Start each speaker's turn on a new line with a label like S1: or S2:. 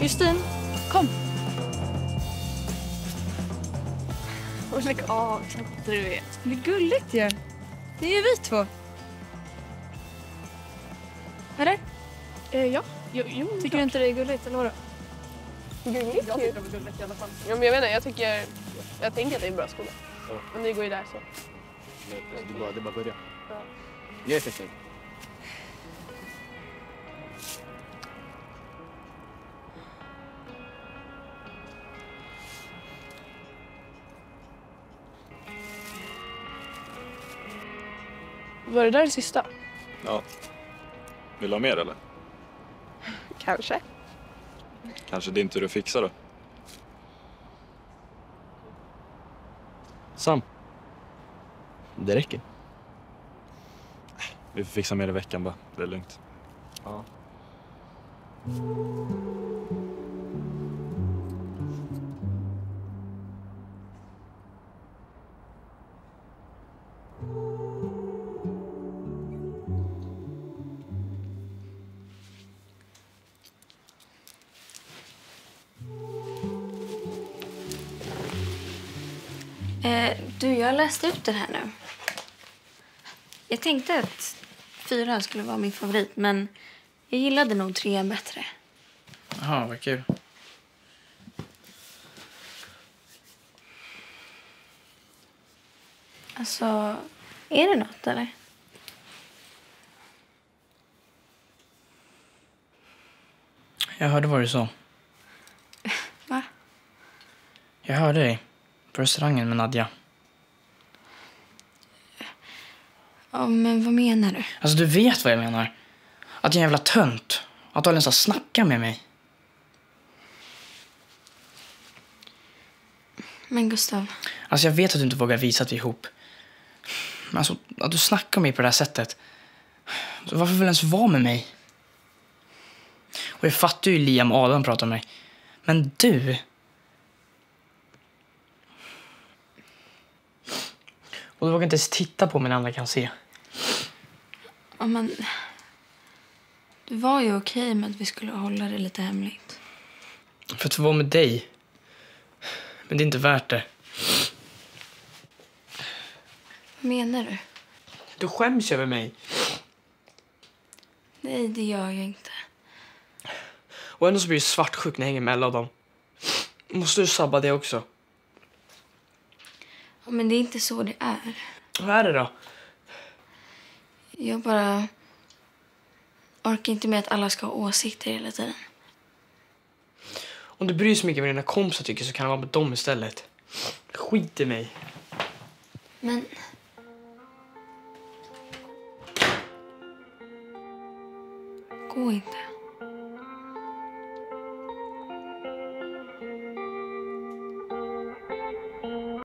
S1: Justin, kom.
S2: Och lägg av, knappt du vet.
S1: Det är gulligt ju. Det är ju vi två. Eller?
S2: Eh, ja. Jo, jo
S1: Tycker du inte det är gulligt, eller vadå?
S2: Gulligt Jag tycker det var gulligt i alla fall. Ja, men jag vet inte, jag tycker... Jag tänker att det är en bra skola.
S3: Ja.
S2: Och ni går ju där så.
S3: Det är bara, det är bara att börja.
S2: Ja.
S3: Ge ett tecken.
S2: Var det där det sista?
S4: Ja. Vill du ha mer eller?
S2: Kanske.
S4: Kanske din tur att fixa då?
S3: Sam. Det räcker.
S4: Vi får fixa mer i veckan bara. Det är lugnt.
S3: Ja.
S5: Eh, du, jag läste ut den här nu. Jag tänkte att fyra skulle vara min favorit, men jag gillade nog trean bättre.
S6: Jaha, vad kul.
S5: Alltså, är det något eller?
S6: Jag hörde vad du sa.
S5: Va?
S6: Jag hörde dig. På restaurangen med Nadja.
S5: Ja, men vad menar du?
S6: Alltså, du vet vad jag menar. Att jag är en jävla tönt. Att du ens snackar med mig.
S5: Men Gustav,
S6: Alltså, jag vet att du inte vågar visa att vi är ihop. Men alltså, att du snackar med mig på det här sättet. Så varför vill du ens vara med mig? Och jag fattar ju Liam och Adam pratar med mig. Men du... Och du vågar inte ens titta på mig när andra kan se.
S5: ja, men... Du var ju okej med att vi skulle hålla det lite hemligt.
S6: För att få vara med dig. Men det är inte värt det.
S5: Vad menar du?
S6: Du skäms över mig.
S5: Nej, det gör jag inte.
S6: Och ändå så blir du svartsjuk när jag hänger med alla dem. Måste du sabba det också?
S5: Men det är inte så det är.
S6: Vad är det då?
S5: Jag bara orkar inte med att alla ska ha åsikter hela tiden.
S6: Om du bryr dig så mycket vad dina kompisar tycker så kan du vara med dem istället. Skit i mig.
S5: Men... Gå inte.